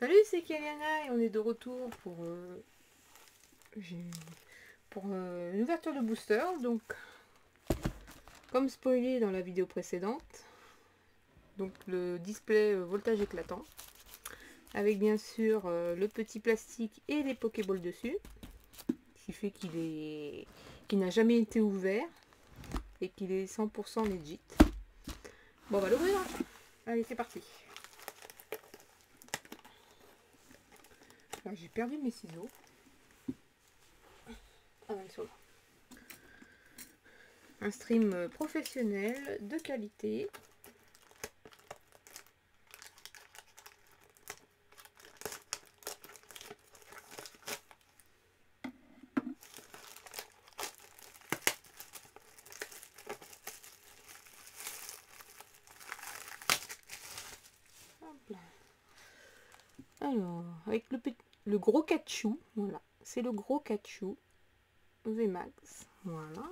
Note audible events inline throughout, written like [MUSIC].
Salut, c'est Kaliana et on est de retour pour, euh, euh, une ouverture de booster. Donc, comme spoilé dans la vidéo précédente, donc le display euh, voltage éclatant, avec bien sûr le petit plastique et les Pokéballs dessus, qui fait qu'il est, n'a jamais été ouvert et qu'il est 100% legit. Bon, on va l'ouvrir. Allez, c'est parti. J'ai perdu mes ciseaux. Ah, ils sont là. Un stream professionnel de qualité. Alors, avec le petit le gros cachou, voilà, c'est le gros cachou VMAX, voilà.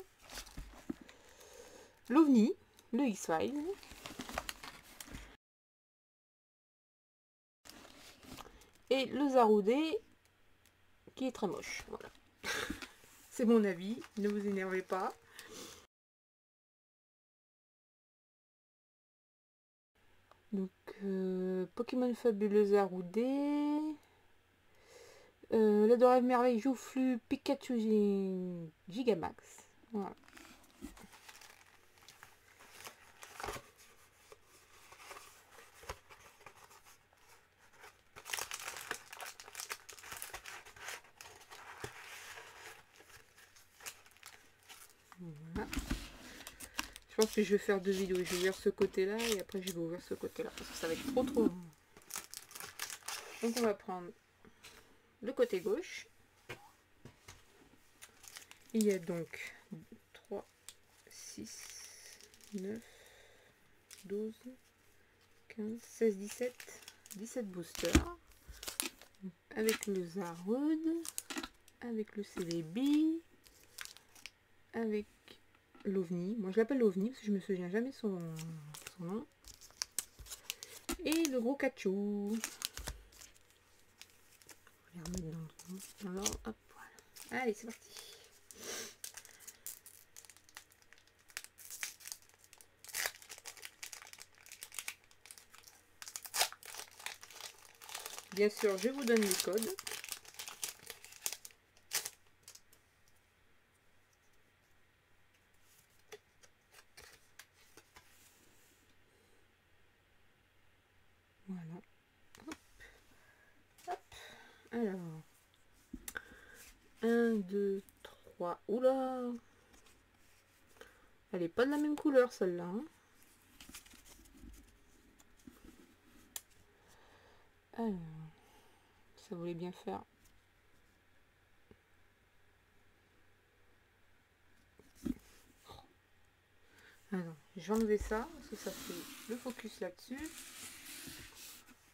L'OVNI, le X-Files. Et le Zaroudé, qui est très moche, voilà. [LAUGHS] c'est mon avis, ne vous énervez pas. Donc, euh, Pokémon Fabuleux Zaroudé. Euh, L'adorable merveille joufflu Pikachu Gigamax. Je pense que je vais faire deux vidéos. Je vais ouvrir ce côté-là et après je vais ouvrir ce côté-là. Parce que ça va être trop trop. Donc on va prendre côté gauche. Il y a donc 3, 6, 9, 12, 15, 16, 17, 17 boosters. Avec le Zaroud, avec le Celebi, avec l'OVNI. Moi je l'appelle l'OVNI parce que je me souviens jamais son, nom. Et le gros Kachou. Allez, c'est parti. Bien sûr, je vous donne les codes. Alors. 1, 2, 3. Oula Elle est pas de la même couleur celle-là. Hein. Alors. Ça voulait bien faire. Alors, je ça, parce que ça fait le focus là-dessus.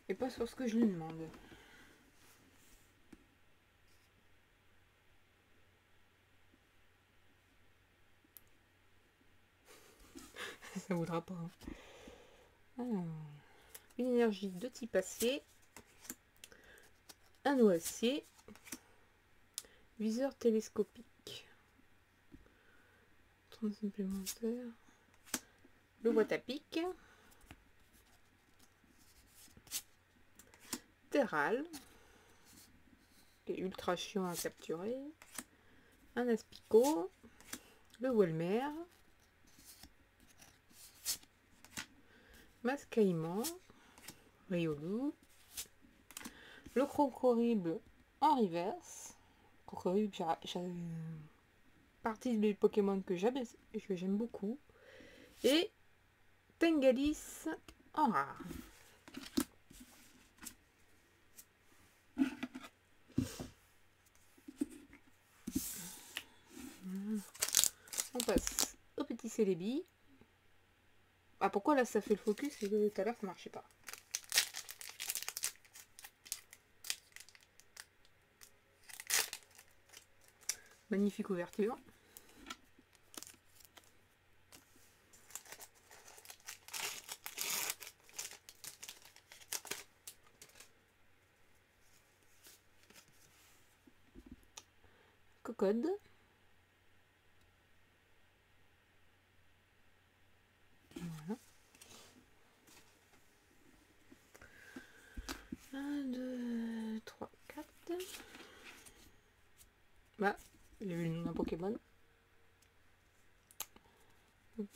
Et pas sur ce que je lui demande. [LAUGHS] ça voudra pas. Hein. une énergie de type acier, un acier, viseur télescopique, supplémentaire, le boîte à Terral, et ultra chiant à capturer, un aspicot, le Walmer, Mascaïman, Riolu, le Crocorible en reverse, Crocorible, partie des Pokémon que j'aime beaucoup, et Tengalis en rare. On passe au petit Célébi. Ah pourquoi là ça fait le focus et que tout à l'heure ça marchait pas Magnifique ouverture. Cocode.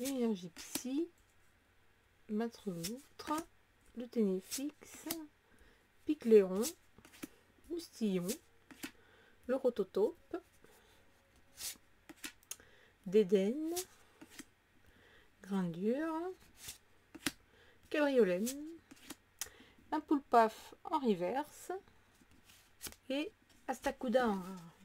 Donc, énergie psy, Matre loutre, le Ténéfix, Picléon, Moustillon, le Rototope, Dédène, Grindure, Cabriolène, un Poulpaf en reverse et Astacuda en rare.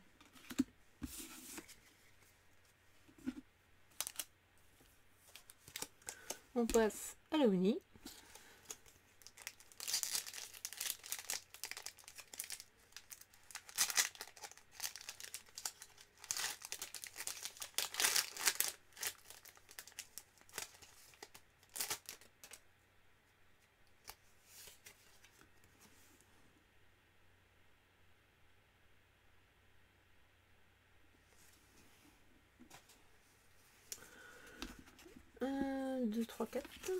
On passe à la. Un, deux, trois, quatre.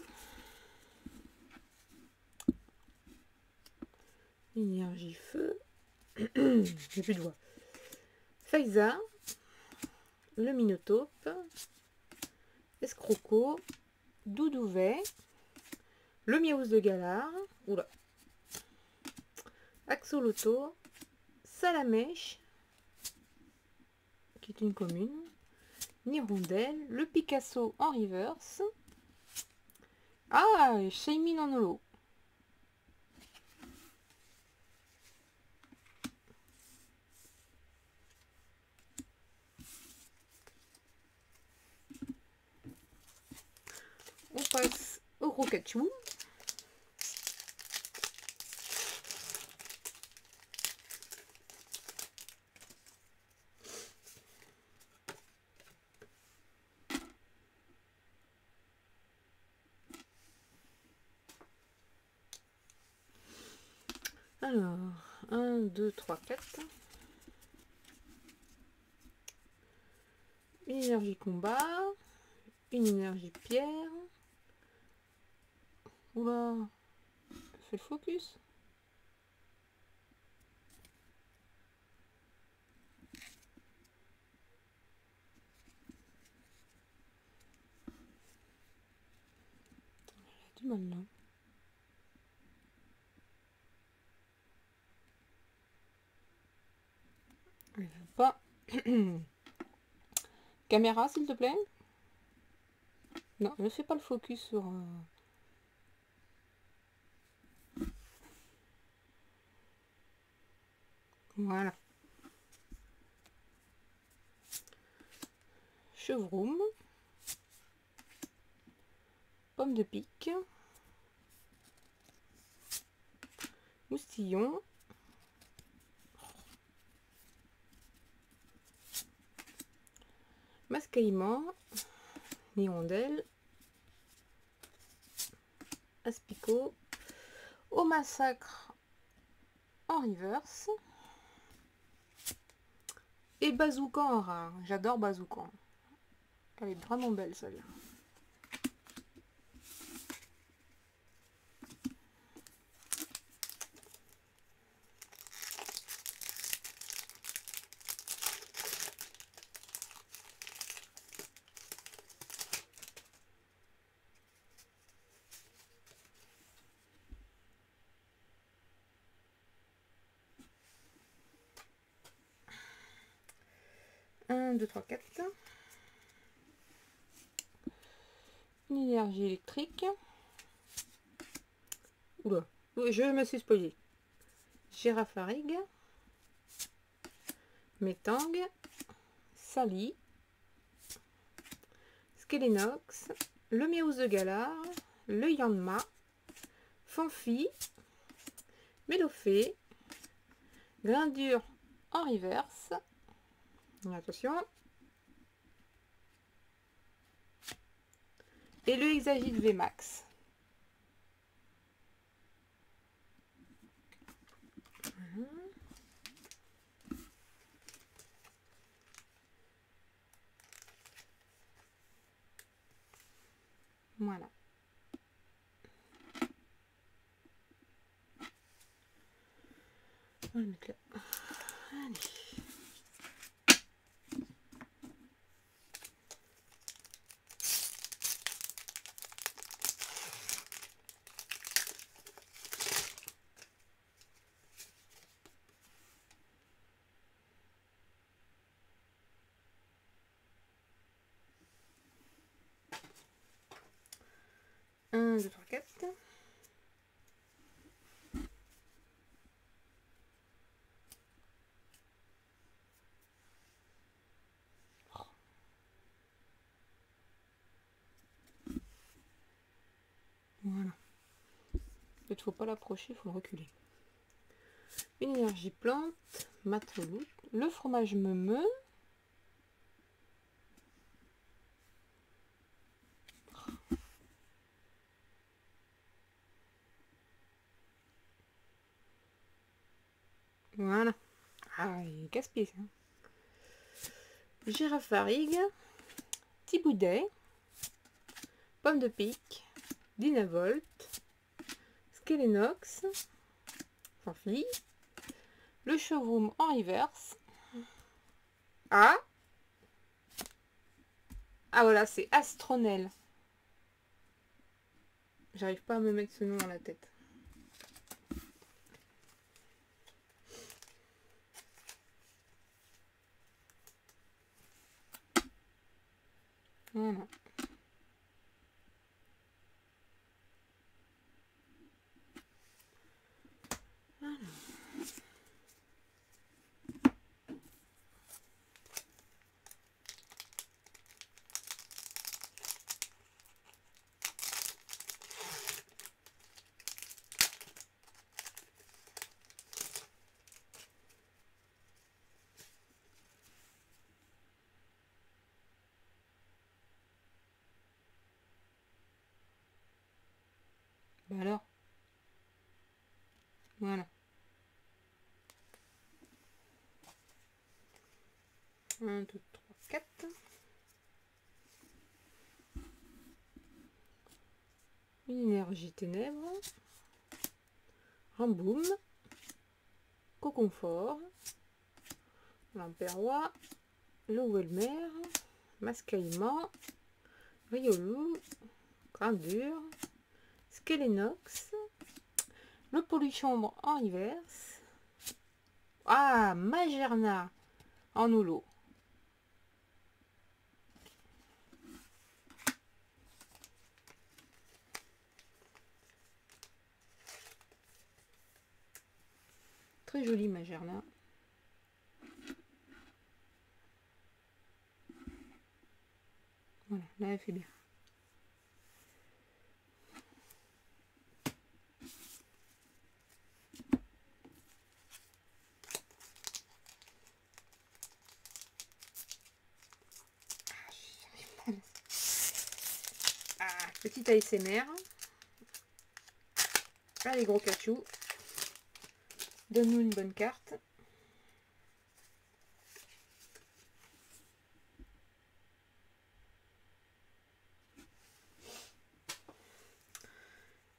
Énergie feu. J'ai plus de voix. Faiza. Le Minotaube. Escroco. Doudouvet. Le Miaous de Galard. Oula. Axoloto. Salamèche. Qui est une commune. Nirondelle, le Picasso en reverse. Ah, Shaymin en holo. On Rokachou. Alors, 1, 2, 3, 4. Une énergie combat. Une énergie pierre. Oula. Fais le focus. A du mal là. Pas. [COUGHS] Caméra, s'il te plaît. Non, ne fais pas le focus sur... euh, Voilà. Chevroum. Pomme de pique. Moustillon. Mascaillement. Hirondelle. Aspicot. Au massacre en reverse. Et rare. J'adore Bazooka. Elle est vraiment belle celle-là. Un, deux, trois, quatre. Une énergie électrique. Oula, je me suis spoilé. Girafarig. Métang. Sally. Skelenox. Le Miaous de Galar. Le Yanma. Fanfi. Mélofée. Grindure en reverse. Attention. Et le hexagide Vmax. Mhm. Voilà. On va le mettre là. Allez. Il ne faut pas l'approcher, il faut le reculer. Une énergie plante, mateloute, le fromage me meut. Voilà. Ah, il casse-pied ça. Girafe varigue, Thiboudet, pomme de pique, Dynavolt, Skelenox, sans fille, le showroom en reverse. Ah Ah voilà, c'est Astronel. J'arrive pas à me mettre ce nom dans la tête. Voilà. Bah alors Voilà. Un, deux, trois, quatre. Une énergie ténèbres. Ramboum. Coconfort. L'Empérois. Le Welmer. Mascaillement. Riolou. Grandure. Skelenox. Le polychambre en reverse. Ah, Magerna en holo. Très joli Magerna. Voilà, là elle fait bien. Ah, petit ASMR. Allez, gros cachou. Donne-nous une bonne carte.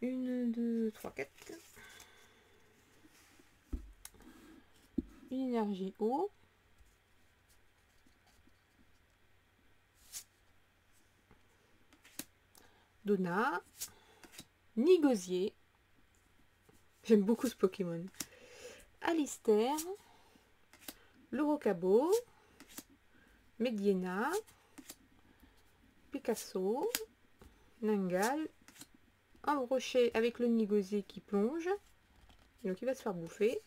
Une, deux, trois, quatre. Une énergie eau. Donna, Nigosier. J'aime beaucoup ce Pokémon. Alistair, le Rocabo, Mediena, Picasso, Nangal, un brochet avec le Nigosier qui plonge. Donc il va se faire bouffer.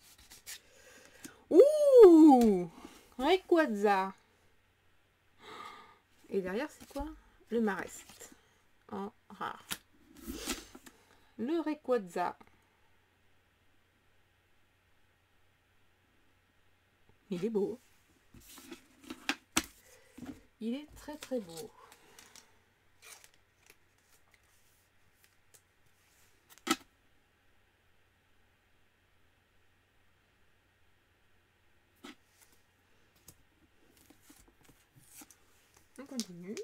Ouh Rayquaza Et derrière c'est quoi? Le Marest rare. Le Rayquaza. Il est beau. Il est très très beau. On continue.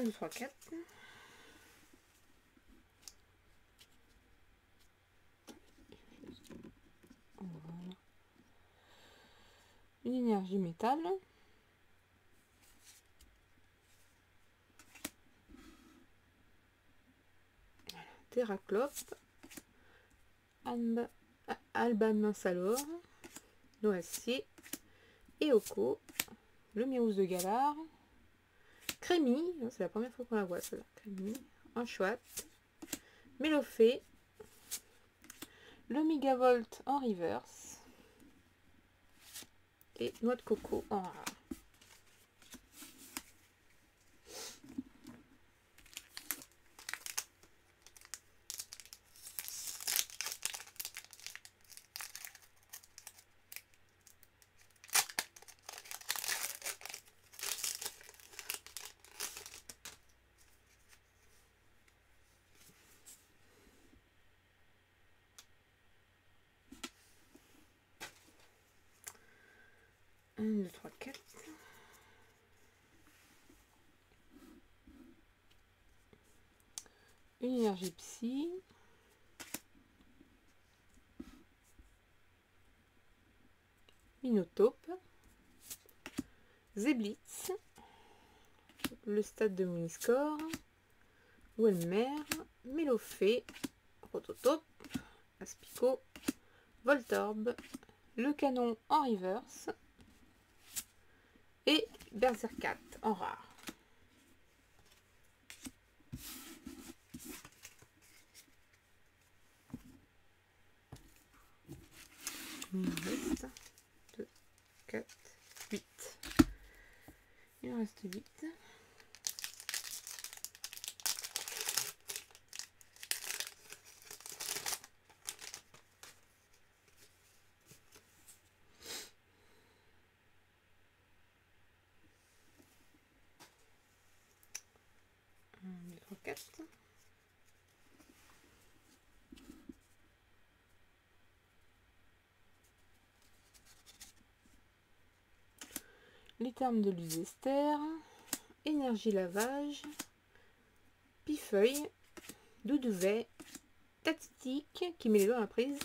1, 2, 3, 4. Voilà. Une énergie métal. Terraclope. Alba Mansalor. Noacier. Eoko. Le Mirous de Galard. Crémy. C'est la première fois qu'on la voit, celle-là. Crémy. Anchoate. Mélofée. Le Megavolt en reverse. Et noix de coco en rare. Un, deux, trois, quatre. Une énergie psy. Minotope. Zeblitz. Le stade de Moniscore. Welmer. Mélofée. Prototope. Aspico. Voltorb. Le canon en reverse. Et Berserkat en rare. Il reste 2, 4, 8. Il en reste 8. Un, deux, trois, quatre. Les termes de l'usester, énergie lavage, pifeuille, doudouvet, tatitique qui met les doigts à la prise,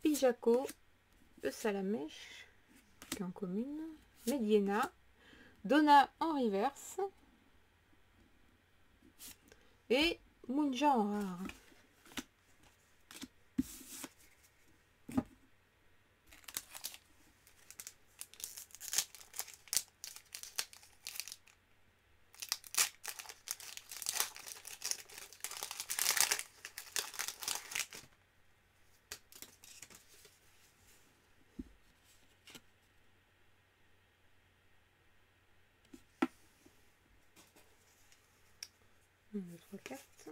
pijaco, le salamèche qui est en commune, Mediena, Donna en reverse et Munja en rare. Un, deux, trois, quatre.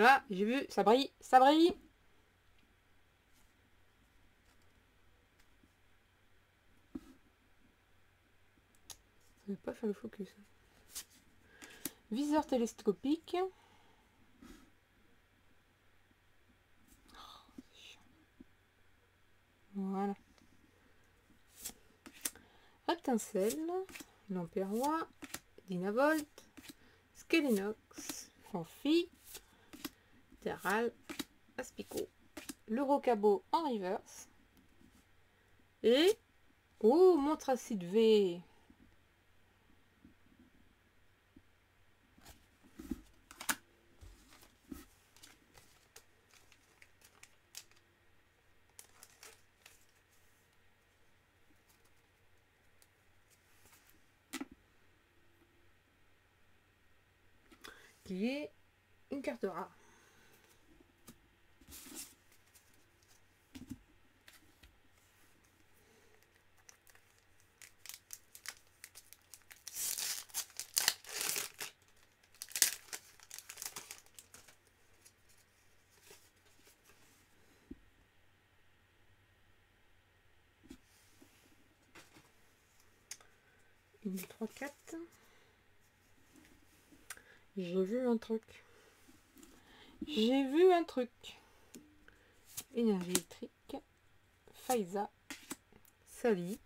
Là, j'ai vu, ça brille, ça brille. Ça ne pas faire le focus. Viseur télescopique. Oh. Voilà. Rectincelle, Lampérois, Dynavolt, Skelenox, Fanfi, Terral, Aspico, le Rocabo en reverse et oh Montracide V. qui est une carte rare. Une, trois, vu un truc. J'ai vu un truc. Énergie électrique. Faiza. Sally.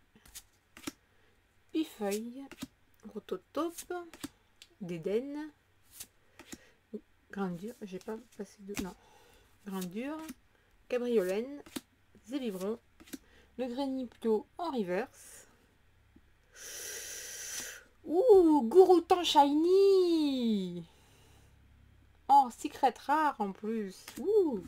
Pifeuille. Rototope, d'Eden, Grandure, j'ai pas passé de... Non. Grandure, Cabriolène, Zélivron, le Granipto en reverse. Ouh, Gouroutan Shiny Oh, secret rare en plus. Ouh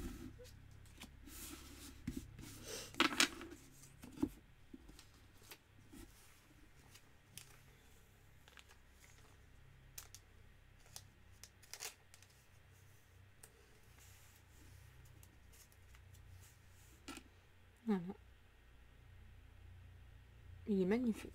Il est magnifique.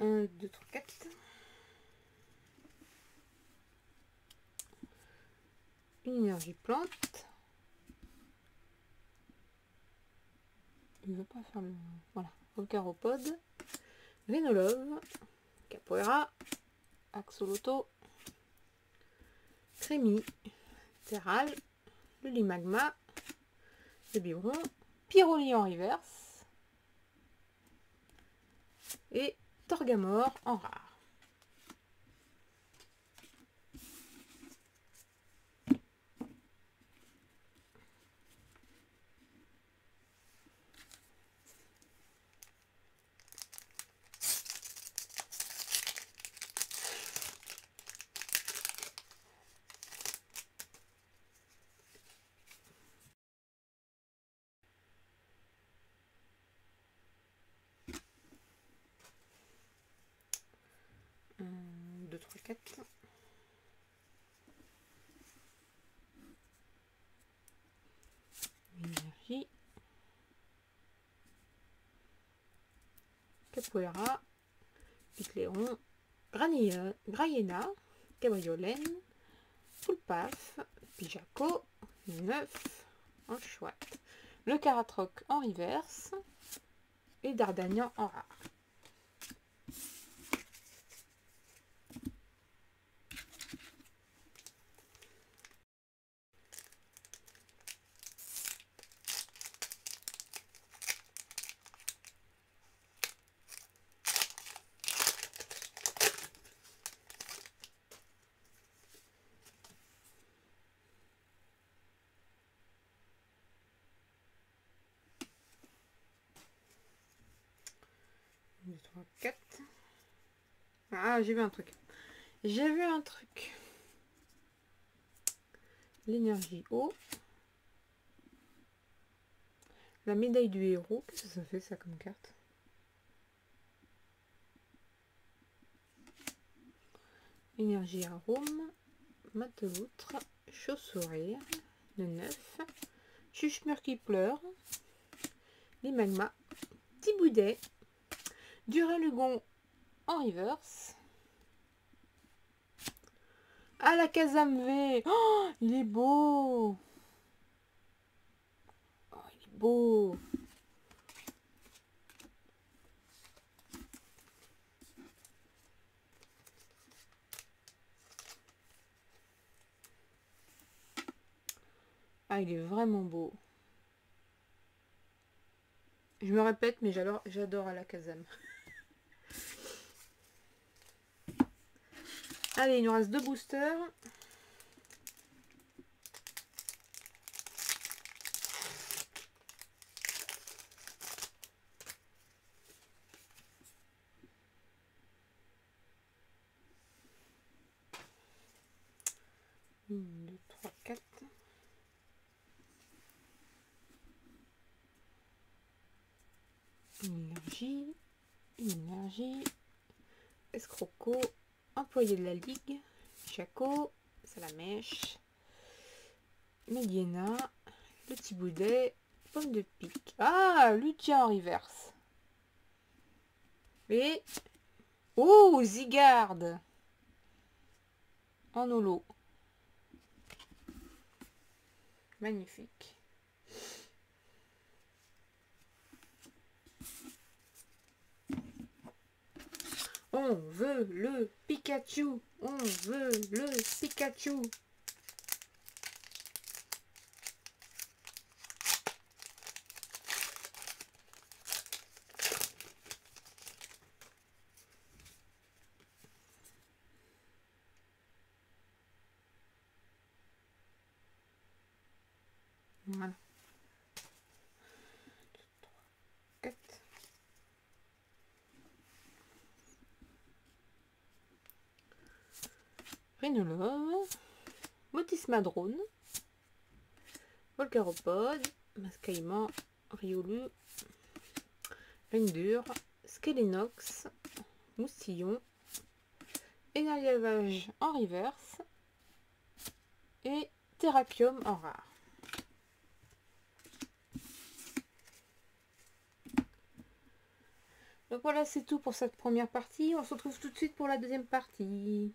Un, deux, trois, quatre. Une énergie plante. Il veut pas faire le... Voilà. Volcaropode. Vénolove. Capoeira. Axoloto. Crémi. Terral. Le Limagma. Le Biberon. Pyroli en reverse. Et Torgamore en rare. Un, deux, trois, quatre. Énergie. Capoeira. Picléon. Graiena. Cabriolène. Poulpaf. Pijaco. Neuf. En chouette. Le Caratroc en reverse. Et Dardagnan en rare. Ah, j'ai vu un truc. J'ai vu un truc. L'énergie eau. La médaille du héros. Qu'est-ce que ça fait ça comme carte? Énergie arôme. Mateloutre. Chaud-sourire. Le 9. Chuchemur qui pleure. Les magmas. Petit boudet. Duralugon en reverse. Ah, la V. Oh, il est beau. Oh, il est beau. Ah, il est vraiment beau. Je me répète, mais j'adore, j'adore à la Kazam. Allez, il nous reste deux boosters. Une, deux, trois, quatre. Énergie, énergie, escroco, employé de la ligue, Chaco, Salamèche, Mediena, petit boudet, pomme de pique. Ah, Luthien en reverse. Et, oh, Zigarde en holo. Magnifique. On veut le Pikachu. On veut le Pikachu. Voilà. 4. Rhinolove, Motisma drone, Volcaropode, Mascaïman, Riolu, Rendur, Skelenox, Moustillon, Énergiavage en reverse. Et Terrakium en rare. Donc voilà, c'est tout pour cette première partie. On se retrouve tout de suite pour la deuxième partie.